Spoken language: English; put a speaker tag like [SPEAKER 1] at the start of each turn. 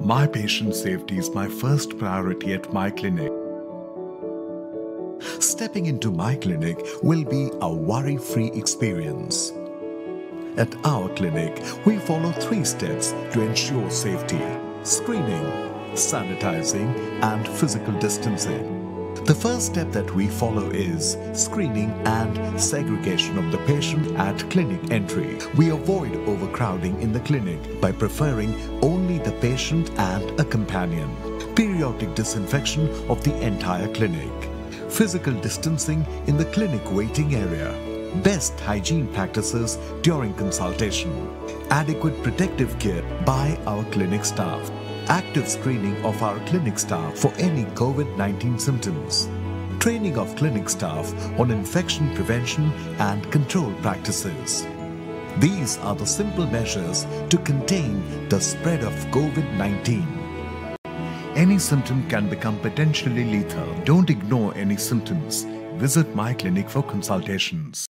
[SPEAKER 1] My patient safety is my first priority at my clinic. Stepping into my clinic will be a worry free experience. At our clinic, we follow three steps to ensure safety screening, sanitizing, and physical distancing. The first step that we follow is screening and segregation of the patient at clinic entry. We avoid overcrowding in the clinic by preferring only the patient and a companion. Periodic disinfection of the entire clinic. Physical distancing in the clinic waiting area. Best hygiene practices during consultation. Adequate protective care by our clinic staff active screening of our clinic staff for any COVID 19 symptoms, training of clinic staff on infection prevention and control practices. These are the simple measures to contain the spread of COVID 19. Any symptom can become potentially lethal. Don't ignore any symptoms. Visit my clinic for consultations.